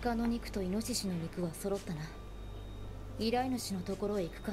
鹿の肉とイノシシの肉は揃ったな。依頼主のところへ行くか。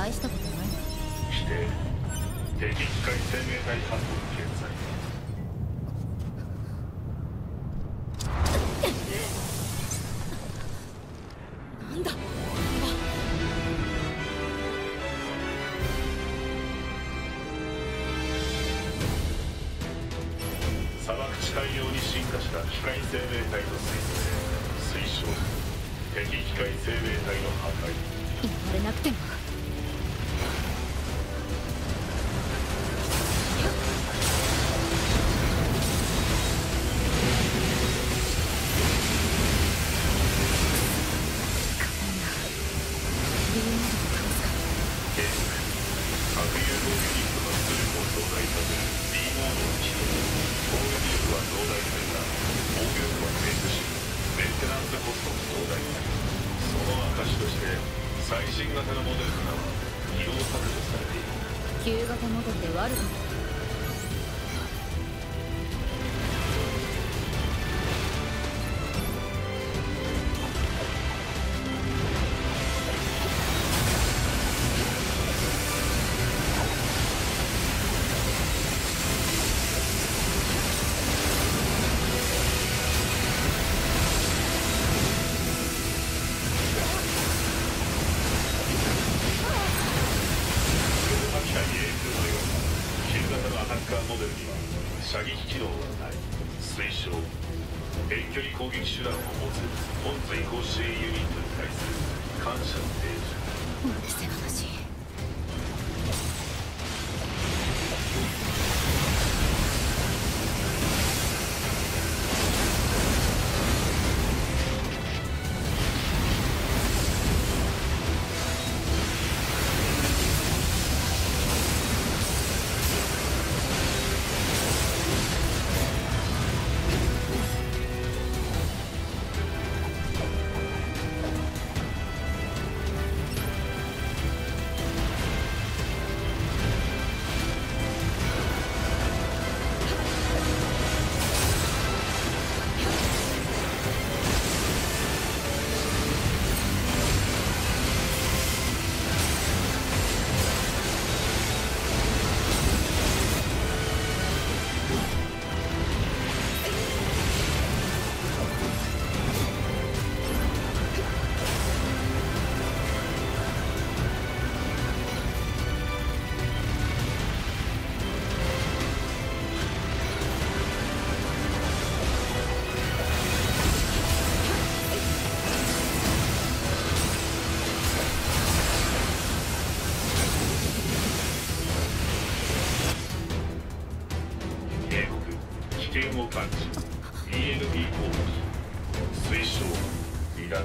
大したことないな否定敵機械生命体反応現在なんだ？砂漠地帯用に進化した機械生命体の推定推奨敵機械生命体の破壊言われなくても型モデルからは起動削除されている。旧型モデルで悪くない。危険を感知 ENB 攻撃推奨離脱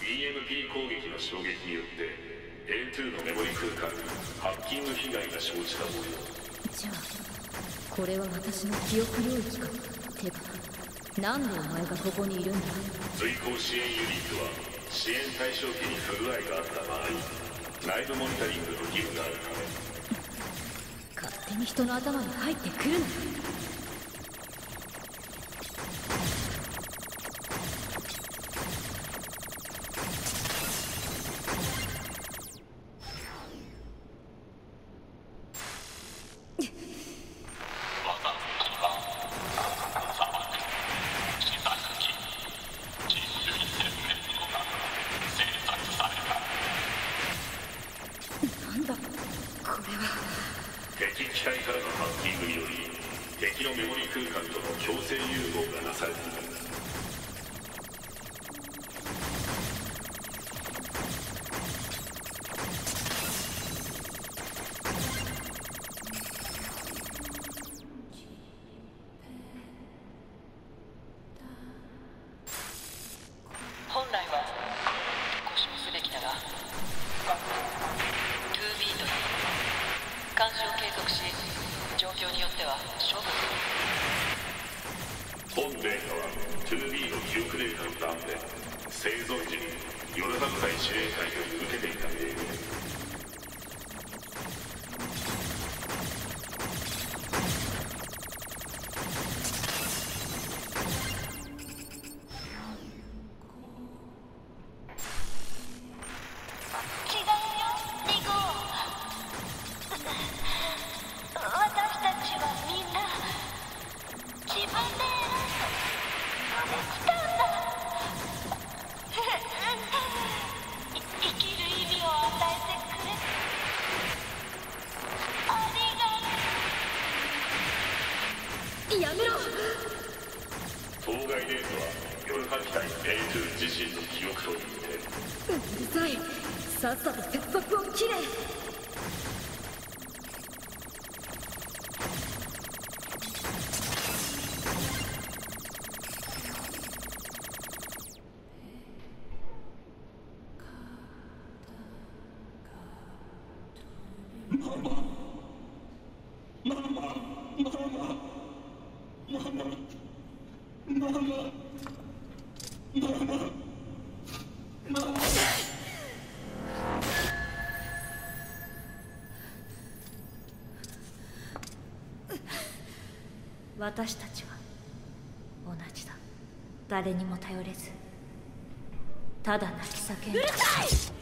EMP 攻撃の衝撃によって N2 のメモリ空間にハッキング被害が生じた模様じゃあこれは私の記憶領域かてかなんでお前がここにいるんだ？随行支援ユニットは支援対象機に不具合があった場合内部モニタリングの義務があるため勝手に人の頭に入ってくるな。ルダさっさと切腹私たちは同じだ。誰にも頼れずただ泣き叫んでうるさい！